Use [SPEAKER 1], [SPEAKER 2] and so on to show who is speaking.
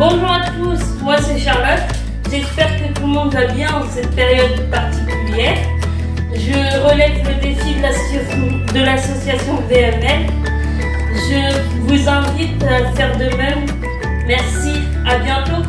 [SPEAKER 1] Bonjour à tous, moi c'est Charlotte. J'espère que tout le monde va bien en cette période particulière. Je relève le défi de l'association VML. Je vous invite à faire de même. Merci, à bientôt.